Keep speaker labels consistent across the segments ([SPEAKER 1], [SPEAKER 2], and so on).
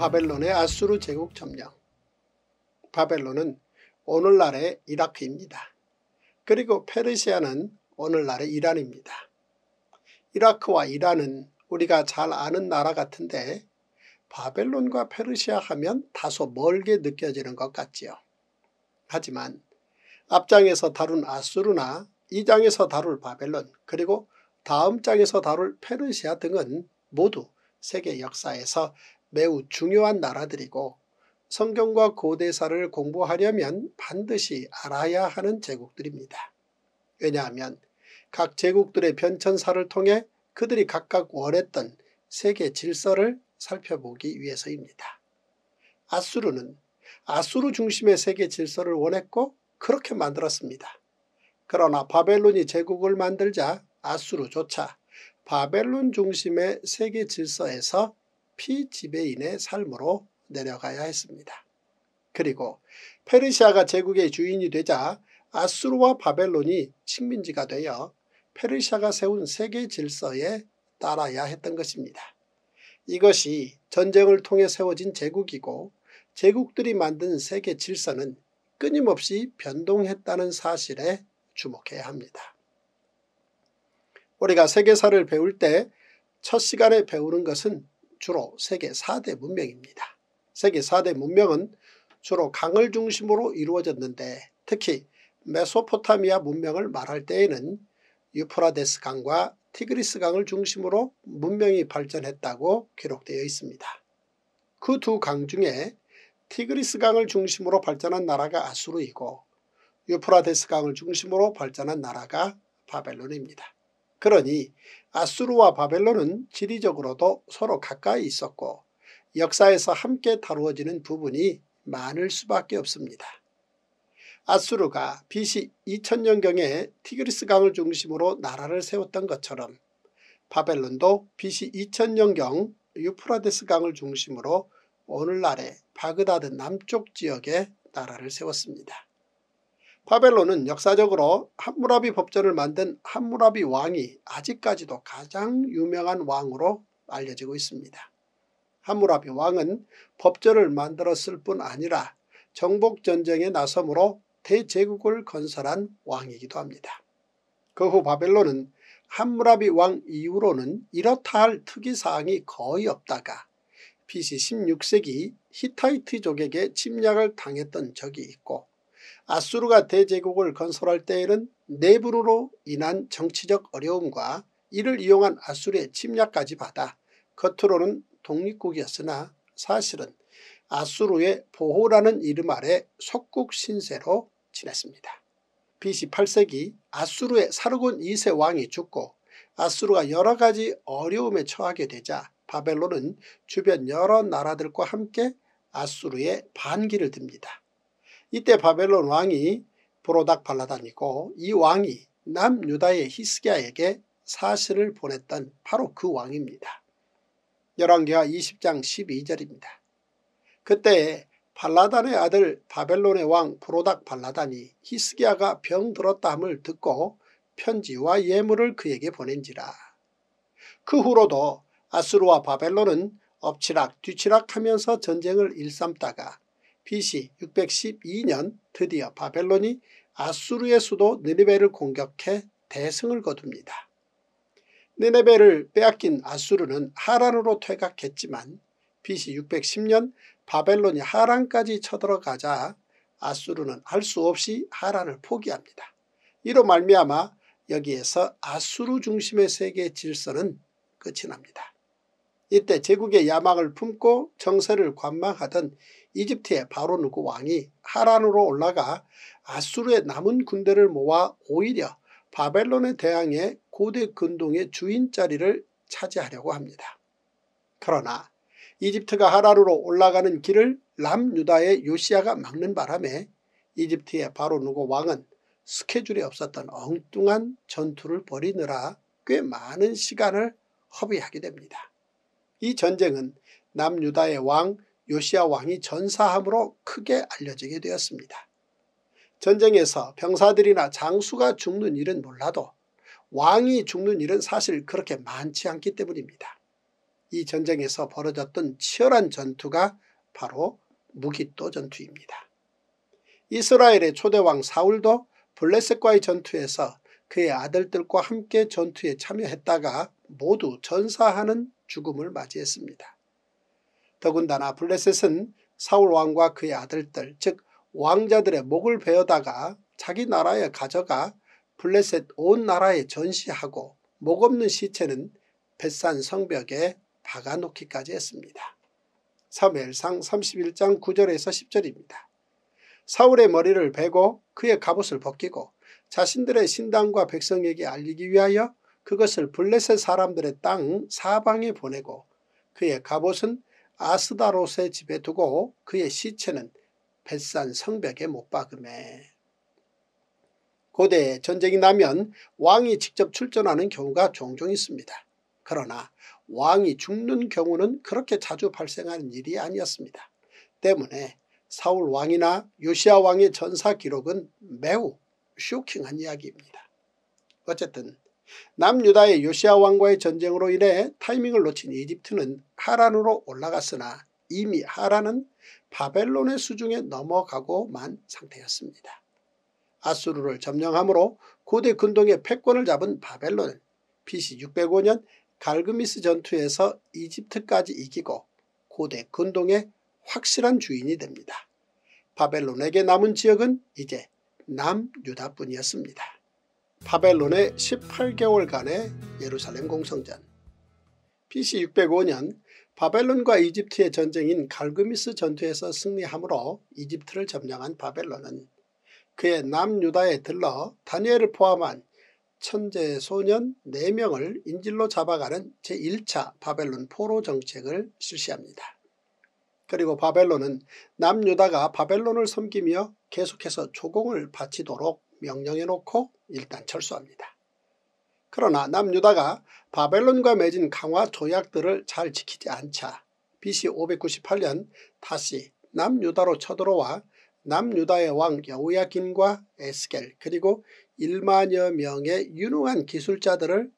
[SPEAKER 1] 바벨론의 아수르 제국 점령 바벨론은 오늘날의 이라크입니다. 그리고 페르시아는 오늘날의 이란입니다. 이라크와 이란은 우리가 잘 아는 나라 같은데 바벨론과 페르시아 하면 다소 멀게 느껴지는 것 같지요. 하지만 앞장에서 다룬 아수르나 2장에서 다룰 바벨론 그리고 다음 장에서 다룰 페르시아 등은 모두 세계 역사에서 매우 중요한 나라들이고 성경과 고대사를 공부하려면 반드시 알아야 하는 제국들입니다. 왜냐하면 각 제국들의 변천사를 통해 그들이 각각 원했던 세계 질서를 살펴보기 위해서입니다. 아수르는 아수르 중심의 세계 질서를 원했고 그렇게 만들었습니다. 그러나 바벨론이 제국을 만들자 아수르조차 바벨론 중심의 세계 질서에서 피지배인의 삶으로 내려가야 했습니다. 그리고 페르시아가 제국의 주인이 되자 아수르와 바벨론이 식민지가 되어 페르시아가 세운 세계 질서에 따라야 했던 것입니다. 이것이 전쟁을 통해 세워진 제국이고 제국들이 만든 세계 질서는 끊임없이 변동했다는 사실에 주목해야 합니다. 우리가 세계사를 배울 때 첫 시간에 배우는 것은 주로 세계 4대 문명입니다. 세계 4대 문명은 주로 강을 중심으로 이루어졌는데 특히 메소포타미아 문명을 말할 때에는 유프라데스 강과 티그리스 강을 중심으로 문명이 발전했다고 기록되어 있습니다. 그 두 강 중에 티그리스 강을 중심으로 발전한 나라가 아수르이고 유프라데스 강을 중심으로 발전한 나라가 바벨론입니다. 그러니 아수르와 바벨론은 지리적으로도 서로 가까이 있었고 역사에서 함께 다루어지는 부분이 많을 수밖에 없습니다. 아수르가 BC 2000년경에 티그리스 강을 중심으로 나라를 세웠던 것처럼 바벨론도 BC 2000년경 유프라데스 강을 중심으로 오늘날의 바그다드 남쪽 지역에 나라를 세웠습니다. 바벨론은 역사적으로 함무라비 법전을 만든 함무라비 왕이 아직까지도 가장 유명한 왕으로 알려지고 있습니다. 함무라비 왕은 법전을 만들었을 뿐 아니라 정복전쟁에 나섬으로 대제국을 건설한 왕이기도 합니다. 그 후 바벨론은 함무라비 왕 이후로는 이렇다 할 특이사항이 거의 없다가 BC 16세기 히타이트족에게 침략을 당했던 적이 있고 아수르가 대제국을 건설할 때에는 내부로 인한 정치적 어려움과 이를 이용한 아수르의 침략까지 받아 겉으로는 독립국이었으나 사실은 아수르의 보호라는 이름 아래 속국 신세로 지냈습니다. BC 8세기 아수르의 사르곤 2세 왕이 죽고 아수르가 여러 가지 어려움에 처하게 되자 바벨론은 주변 여러 나라들과 함께 아수르의 반기를 듭니다. 이때 바벨론 왕이 브로닥 발라단이고 이 왕이 남유다의 히스기야에게 사신을 보냈던 바로 그 왕입니다. 열왕기하 20장 12절입니다. 그때 발라단의 아들 바벨론의 왕 브로닥 발라단이 히스기야가 병들었다 함을 듣고 편지와 예물을 그에게 보낸지라. 그 후로도 아수르와 바벨론은 엎치락 뒤치락 하면서 전쟁을 일삼다가 BC 612년 드디어 바벨론이 아수르의 수도 느네베를 공격해 대승을 거둡니다. 느네베를 빼앗긴 아수르는 하란으로 퇴각했지만 BC 610년 바벨론이 하란까지 쳐들어가자 아수르는 할 수 없이 하란을 포기합니다. 이로 말미암아 여기에서 아수르 중심의 세계 질서는 끝이 납니다. 이때 제국의 야망을 품고 정세를 관망하던 이집트의 바로누고 왕이 하란으로 올라가 아수르의 남은 군대를 모아 오히려 바벨론에 대항해 고대 근동의 주인 자리를 차지하려고 합니다. 그러나 이집트가 하란으로 올라가는 길을 남유다의 요시아가 막는 바람에 이집트의 바로누고 왕은 스케줄이 없었던 엉뚱한 전투를 벌이느라 꽤 많은 시간을 허비하게 됩니다. 이 전쟁은 남유다의 왕 요시아 왕이 전사함으로 크게 알려지게 되었습니다. 전쟁에서 병사들이나 장수가 죽는 일은 몰라도 왕이 죽는 일은 사실 그렇게 많지 않기 때문입니다. 이 전쟁에서 벌어졌던 치열한 전투가 바로 무기또 전투입니다. 이스라엘의 초대왕 사울도 블레셋과의 전투에서 그의 아들들과 함께 전투에 참여했다가 모두 전사하는 죽음을 맞이했습니다. 더군다나 블레셋은 사울왕과 그의 아들들 즉 왕자들의 목을 베어다가 자기 나라에 가져가 블레셋 온 나라에 전시하고 목 없는 시체는 벳산 성벽에 박아놓기까지 했습니다. 사무엘상 31장 9절에서 10절입니다. 사울의 머리를 베고 그의 갑옷을 벗기고 자신들의 신당과 백성에게 알리기 위하여 그것을 블레셋 사람들의 땅 사방에 보내고 그의 갑옷은 아스다롯의 집에 두고 그의 시체는 벳산 성벽에 못 박음에 고대 전쟁이 나면 왕이 직접 출전하는 경우가 종종 있습니다. 그러나 왕이 죽는 경우는 그렇게 자주 발생하는 일이 아니었습니다. 때문에 사울 왕이나 요시아 왕의 전사 기록은 매우 쇼킹한 이야기입니다. 어쨌든 남유다의 요시아 왕과의 전쟁으로 인해 타이밍을 놓친 이집트는 하란으로 올라갔으나 이미 하란은 바벨론의 수중에 넘어가고 만 상태였습니다. 아수르를 점령함으로 고대 근동의 패권을 잡은 바벨론은 BC 605년 갈그미스 전투에서 이집트까지 이기고 고대 근동의 확실한 주인이 됩니다. 바벨론에게 남은 지역은 이제 남유다뿐이었습니다. 바벨론의 18개월간의 예루살렘 공성전 BC 605년 바벨론과 이집트의 전쟁인 갈그미스 전투에서 승리함으로 이집트를 점령한 바벨론은 그의 남유다에 들러 다니엘을 포함한 천재 소년 4명을 인질로 잡아가는 제1차 바벨론 포로 정책을 실시합니다. 그리고 바벨론은 남유다가 바벨론을 섬기며 계속해서 조공을 바치도록 명령해 놓고 일단 철수합니다. 그러나 남유다가 바벨론과 맺은 강화 조약들을 잘 지키지 않자 BC 598년 다시 남유다로 쳐들어와 남유다의 왕 여우야긴과 에스겔 그리고 1만여 명의 유능한 기술자들을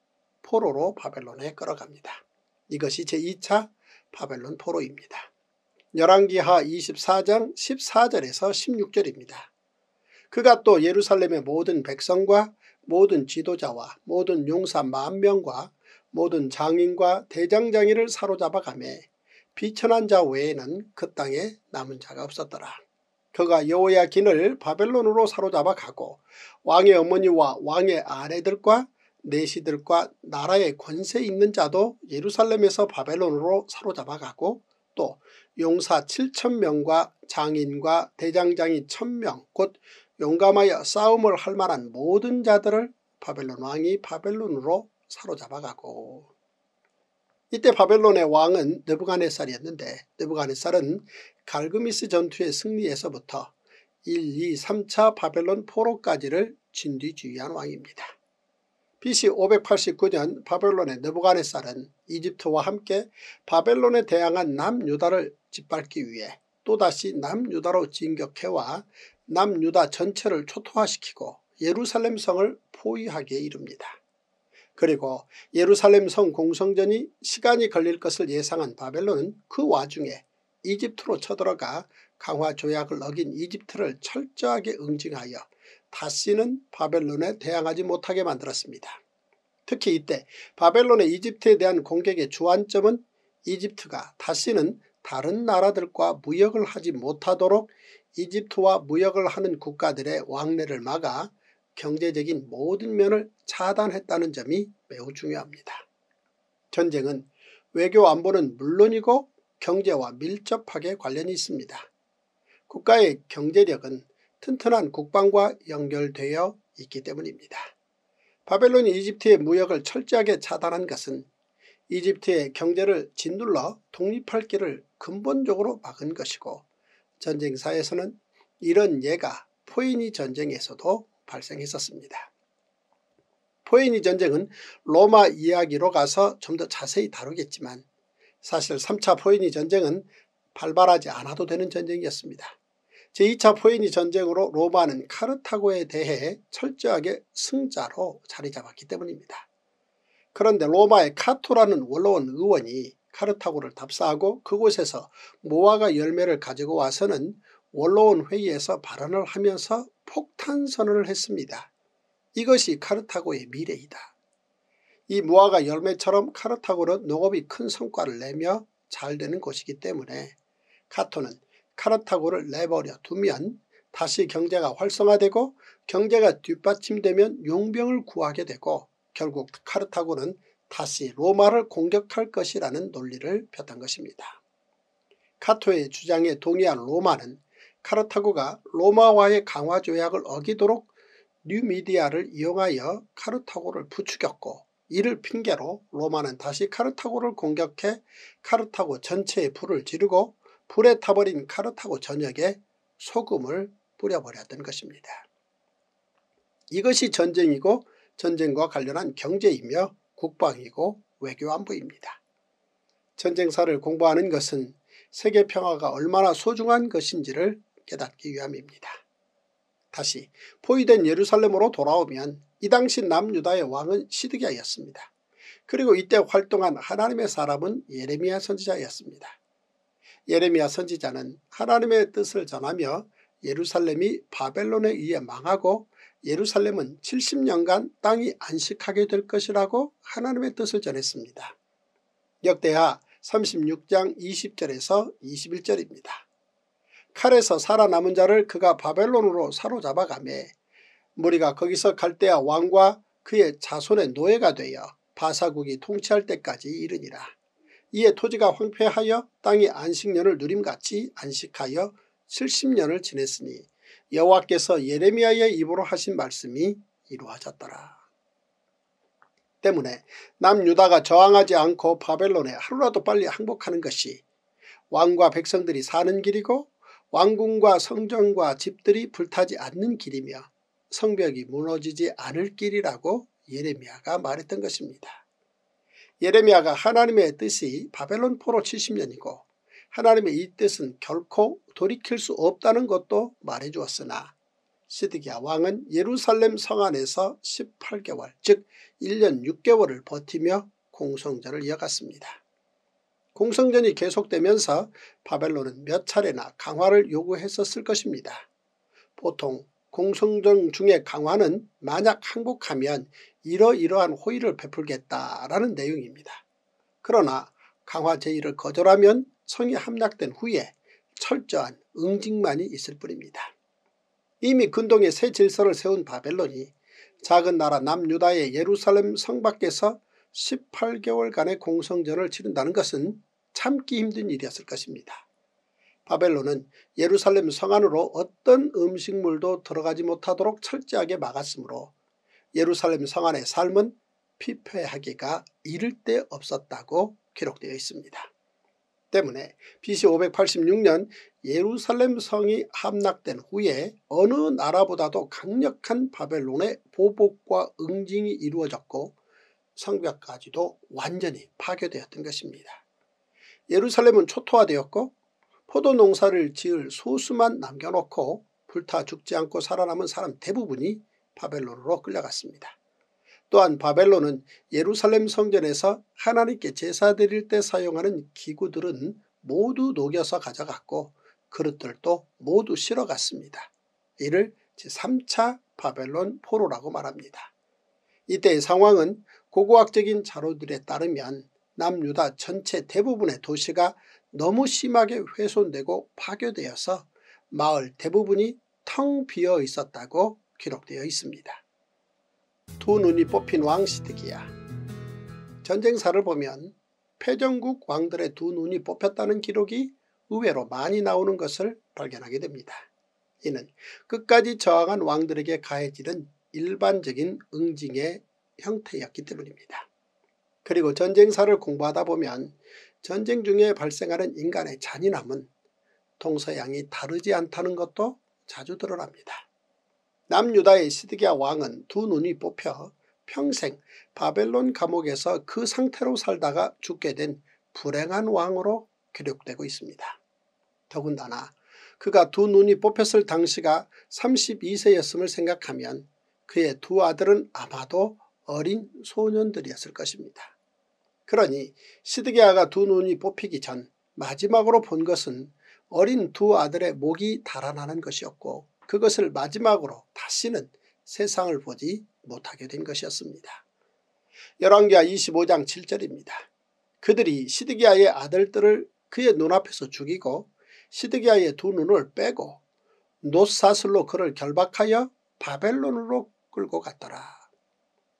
[SPEAKER 1] 포로로 바벨론에 끌어갑니다. 이것이 제2차 바벨론 포로입니다. 열왕기하 24장 14절에서 16절입니다. 그가 또 예루살렘의 모든 백성과 모든 지도자와 모든 용사 만 명과 모든 장인과 대장장이를 사로잡아 가매 비천한 자 외에는 그 땅에 남은 자가 없었더라. 그가 여호야긴을 바벨론으로 사로잡아 가고 왕의 어머니와 왕의 아내들과 내시들과 나라의 권세 있는 자도 예루살렘에서 바벨론으로 사로잡아 가고 또 용사 7천명과 장인과 대장장이 1천명 곧 용감하여 싸움을 할 만한 모든 자들을 바벨론 왕이 바벨론으로 사로잡아 가고 이때 바벨론의 왕은 느부갓네살이었는데 느부갓네살은 갈그미스 전투의 승리에서부터 1, 2, 3차 바벨론 포로까지를 진뒤주의한 왕입니다. BC 589년 바벨론의 느부갓네살은 이집트와 함께 바벨론에 대항한 남유다를 짓밟기 위해 또다시 남유다로 진격해와 남유다 전체를 초토화시키고 예루살렘 성을 포위하기에 이릅니다. 그리고 예루살렘 성 공성전이 시간이 걸릴 것을 예상한 바벨론은 그 와중에 이집트로 쳐들어가 강화 조약을 어긴 이집트를 철저하게 응징하여 다시는 바벨론에 대항하지 못하게 만들었습니다. 특히 이때 바벨론의 이집트에 대한 공격의 주안점은 이집트가 다시는 다른 나라들과 무역을 하지 못하도록 이집트와 무역을 하는 국가들의 왕래를 막아 경제적인 모든 면을 차단했다는 점이 매우 중요합니다. 전쟁은 외교 안보는 물론이고 경제와 밀접하게 관련이 있습니다. 국가의 경제력은 튼튼한 국방과 연결되어 있기 때문입니다. 바벨론이 이집트의 무역을 철저하게 차단한 것은 이집트의 경제를 짓눌러 독립할 길을 근본적으로 막은 것이고 전쟁사에서는 이런 예가 포이니 전쟁에서도 발생했었습니다. 포에니 전쟁은 로마 이야기로 가서 좀 더 자세히 다루겠지만 사실 3차 포에니 전쟁은 발발하지 않아도 되는 전쟁이었습니다. 제2차 포에니 전쟁으로 로마는 카르타고에 대해 철저하게 승자로 자리 잡았기 때문입니다. 그런데 로마의 카토라는 원로원 의원이 카르타고를 답사하고 그곳에서 모아가 열매를 가지고 와서는 원로원 회의에서 발언을 하면서 폭탄 선언을 했습니다. 이것이 카르타고의 미래이다. 이 무화과 열매처럼 카르타고는 농업이 큰 성과를 내며 잘 되는 곳이기 때문에 카토는 카르타고를 내버려 두면 다시 경제가 활성화되고 경제가 뒷받침되면 용병을 구하게 되고 결국 카르타고는 다시 로마를 공격할 것이라는 논리를 폈던 것입니다. 카토의 주장에 동의한 로마는 카르타고가 로마와의 강화 조약을 어기도록 뉴미디아를 이용하여 카르타고를 부추겼고 이를 핑계로 로마는 다시 카르타고를 공격해 카르타고 전체에 불을 지르고 불에 타버린 카르타고 전역에 소금을 뿌려버렸던 것입니다. 이것이 전쟁이고 전쟁과 관련한 경제이며 국방이고 외교안보입니다. 전쟁사를 공부하는 것은 세계 평화가 얼마나 소중한 것인지를 깨닫기 위함입니다. 다시 포위된 예루살렘으로 돌아오면 이 당시 남유다의 왕은 시드기야였습니다. 그리고 이때 활동한 하나님의 사람은 예레미야 선지자였습니다. 예레미야 선지자는 하나님의 뜻을 전하며 예루살렘이 바벨론에 의해 망하고 예루살렘은 70년간 땅이 안식하게 될 것이라고 하나님의 뜻을 전했습니다. 역대하 36장 20절에서 21절입니다. 칼에서 살아남은 자를 그가 바벨론으로 사로잡아가매 무리가 거기서 갈대아 왕과 그의 자손의 노예가 되어 바사국이 통치할 때까지 이르니라. 이에 토지가 황폐하여 땅이 안식년을 누림같이 안식하여 70년을 지냈으니 여호와께서 예레미야의 입으로 하신 말씀이 이루어졌더라. 때문에 남유다가 저항하지 않고 바벨론에 하루라도 빨리 항복하는 것이 왕과 백성들이 사는 길이고 왕궁과 성전과 집들이 불타지 않는 길이며 성벽이 무너지지 않을 길이라고 예레미야가 말했던 것입니다. 예레미야가 하나님의 뜻이 바벨론 포로 70년이고 하나님의 이 뜻은 결코 돌이킬 수 없다는 것도 말해주었으나 시드기야 왕은 예루살렘 성 안에서 18개월 즉 1년 6개월을 버티며 공성전을 이어갔습니다. 공성전이 계속되면서 바벨론은 몇 차례나 강화를 요구했었을 것입니다. 보통 공성전 중의 강화는 만약 항복하면 이러이러한 호의를 베풀겠다라는 내용입니다. 그러나 강화 제의를 거절하면 성이 함락된 후에 철저한 응징만이 있을 뿐입니다. 이미 근동에 새 질서를 세운 바벨론이 작은 나라 남유다의 예루살렘 성 밖에서 18개월간의 공성전을 치른다는 것은 참기 힘든 일이었을 것입니다. 바벨론은 예루살렘 성 안으로 어떤 음식물도 들어가지 못하도록 철저하게 막았으므로 예루살렘 성 안의 삶은 피폐하기가 이를 데 없었다고 기록되어 있습니다. 때문에 BC 586년 예루살렘 성이 함락된 후에 어느 나라보다도 강력한 바벨론의 보복과 응징이 이루어졌고 성벽까지도 완전히 파괴되었던 것입니다. 예루살렘은 초토화되었고 포도 농사를 지을 소수만 남겨놓고 불타 죽지 않고 살아남은 사람 대부분이 바벨론으로 끌려갔습니다. 또한 바벨론은 예루살렘 성전에서 하나님께 제사 드릴 때 사용하는 기구들은 모두 녹여서 가져갔고 그릇들도 모두 실어갔습니다. 이를 제3차 바벨론 포로라고 말합니다. 이때의 상황은 고고학적인 자료들에 따르면 남유다 전체 대부분의 도시가 너무 심하게 훼손되고 파괴되어서 마을 대부분이 텅 비어 있었다고 기록되어 있습니다. 두 눈이 뽑힌 왕 시드기야. 전쟁사를 보면 패전국 왕들의 두 눈이 뽑혔다는 기록이 의외로 많이 나오는 것을 발견하게 됩니다. 이는 끝까지 저항한 왕들에게 가해지는 일반적인 응징의 형태였기 때문입니다. 그리고 전쟁사를 공부하다 보면 전쟁 중에 발생하는 인간의 잔인함은 동서양이 다르지 않다는 것도 자주 드러납니다. 남유다의 시드기야 왕은 두 눈이 뽑혀 평생 바벨론 감옥에서 그 상태로 살다가 죽게 된 불행한 왕으로 기록되고 있습니다. 더군다나 그가 두 눈이 뽑혔을 당시가 32세였음을 생각하면 그의 두 아들은 아마도 어린 소년들이었을 것입니다. 그러니 시드기야가 두 눈이 뽑히기 전 마지막으로 본 것은 어린 두 아들의 목이 달아나는 것이었고 그것을 마지막으로 다시는 세상을 보지 못하게 된 것이었습니다. 열왕기하 25장 7절입니다. 그들이 시드기야의 아들들을 그의 눈앞에서 죽이고 시드기야의 두 눈을 빼고 노사슬로 그를 결박하여 바벨론으로 끌고 갔더라.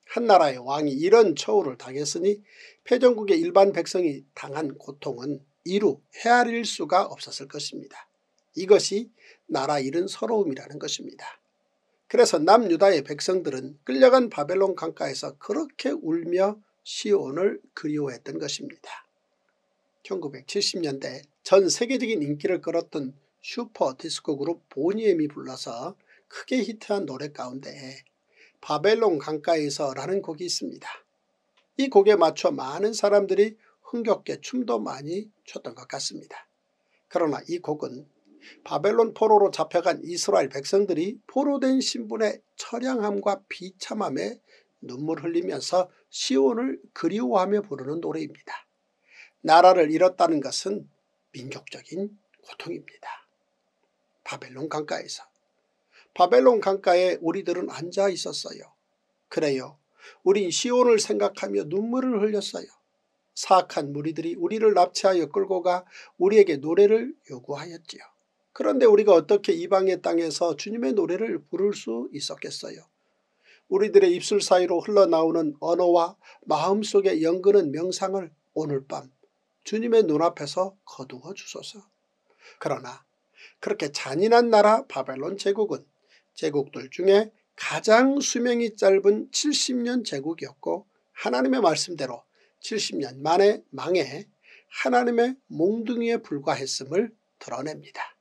[SPEAKER 1] 한 나라의 왕이 이런 처우를 당했으니 패전국의 일반 백성이 당한 고통은 이루 헤아릴 수가 없었을 것입니다. 이것이 나라 잃은 서러움이라는 것입니다. 그래서 남유다의 백성들은 끌려간 바벨론 강가에서 그렇게 울며 시온을 그리워했던 것입니다. 1970년대 전 세계적인 인기를 끌었던 슈퍼 디스코 그룹 Boney M이 불러서 크게 히트한 노래 가운데 바벨론 강가에서 라는 곡이 있습니다. 이 곡에 맞춰 많은 사람들이 흥겹게 춤도 많이 췄던 것 같습니다. 그러나 이 곡은 바벨론 포로로 잡혀간 이스라엘 백성들이 포로된 신분의 처량함과 비참함에 눈물 흘리면서 시온을 그리워하며 부르는 노래입니다. 나라를 잃었다는 것은 민족적인 고통입니다. 바벨론 강가에서 바벨론 강가에 우리들은 앉아 있었어요. 그래요. 우린 시온을 생각하며 눈물을 흘렸어요. 사악한 무리들이 우리를 납치하여 끌고 가 우리에게 노래를 요구하였지요. 그런데 우리가 어떻게 이방의 땅에서 주님의 노래를 부를 수 있었겠어요. 우리들의 입술 사이로 흘러나오는 언어와 마음속에 연근은 명상을 오늘 밤 주님의 눈앞에서 거두어 주소서. 그러나 그렇게 잔인한 나라 바벨론 제국은 제국들 중에 가장 수명이 짧은 70년 제국이었고 하나님의 말씀대로 70년 만에 망해 하나님의 몽둥이에 불과했음을 드러냅니다.